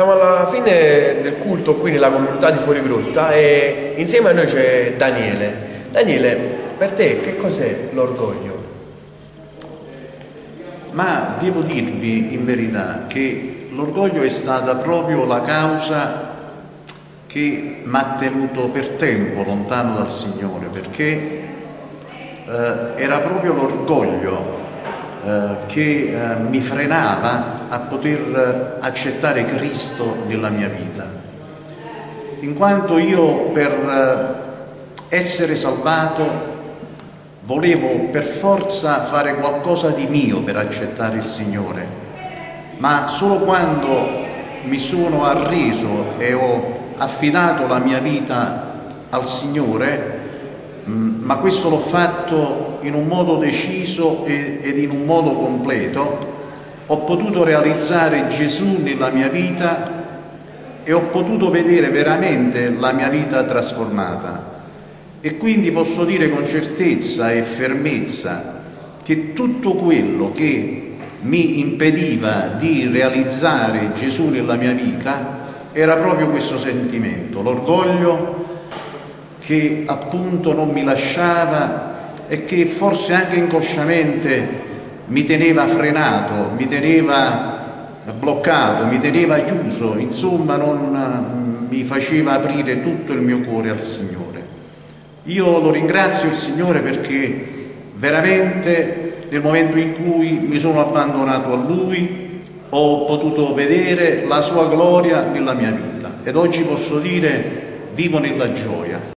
Siamo alla fine del culto qui nella comunità di Fuorigrotta e insieme a noi c'è Daniele. Daniele, per te che cos'è l'orgoglio? Ma devo dirvi in verità che l'orgoglio è stata proprio la causa che mi ha tenuto per tempo lontano dal Signore, perché eh, era proprio l'orgoglio che eh, mi frenava a poter eh, accettare Cristo nella mia vita. In quanto io per essere salvato volevo per forza fare qualcosa di mio per accettare il Signore, ma solo quando mi sono arreso e ho affidato la mia vita al Signore, ma questo l'ho fatto in un modo deciso ed in un modo completo. Ho potuto realizzare Gesù nella mia vita e ho potuto vedere veramente la mia vita trasformata. E quindi posso dire con certezza e fermezza che tutto quello che mi impediva di realizzare Gesù nella mia vita era proprio questo sentimento, l'orgoglio, che appunto non mi lasciava e che forse anche inconsciamente mi teneva frenato, mi teneva bloccato, mi teneva chiuso, insomma non mi faceva aprire tutto il mio cuore al Signore. Io lo ringrazio il Signore perché veramente nel momento in cui mi sono abbandonato a Lui ho potuto vedere la sua gloria nella mia vita ed oggi posso dire vivo nella gioia.